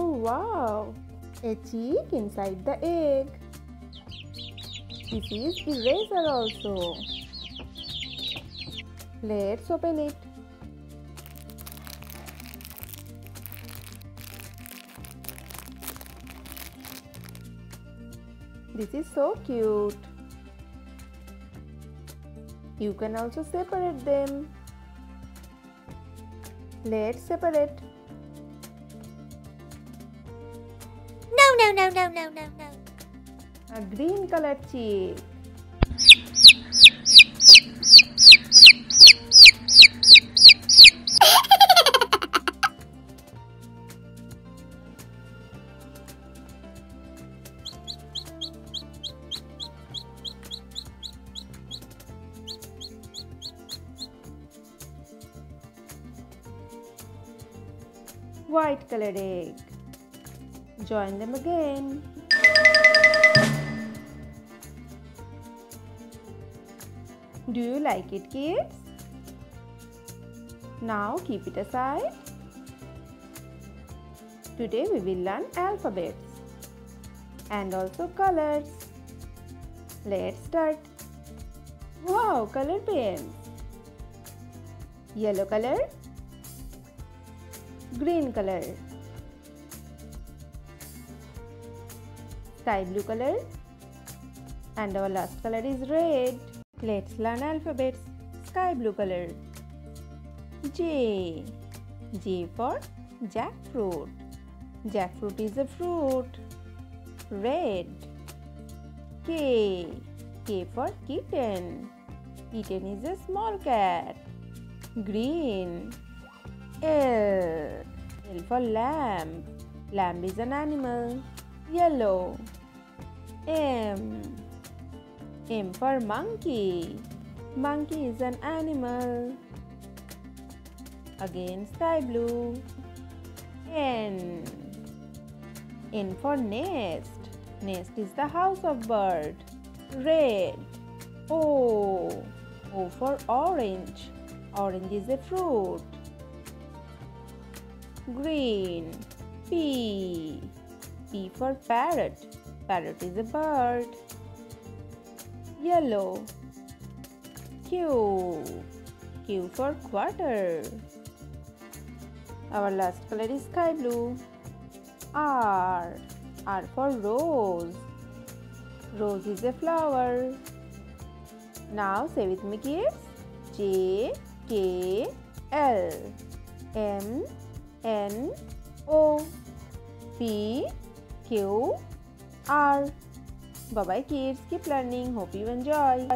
Oh wow! A cheek inside the egg. This is eraser also. Let's open it. This is so cute. You can also separate them. Let's separate. No, no, no, no, no, no. A green colored cheek. White colored egg. Join them again. Do you like it, kids? Now keep it aside. Today we will learn alphabets and also colors. Let's start. Wow, color pens. Yellow color, green color, sky blue color, and our last color is red. Let's learn alphabets. Sky blue color. J. J for jackfruit. Jackfruit is a fruit. Red. K. K for kitten. Kitten is a small cat. Green. L. L for lamb. Lamb is an animal. Yellow. M. M for monkey. Monkey is an animal. Again sky blue. N. N for nest. Nest is the house of bird. Red. O. O for orange. Orange is a fruit. Green. P. P for parrot. Parrot is a bird. Yellow. Q. Q for quarter. Our last color is sky blue. R. R for rose. Rose is a flower. Now say with me kids. J K L M N O P Q R bye kids keep learning hope you enjoy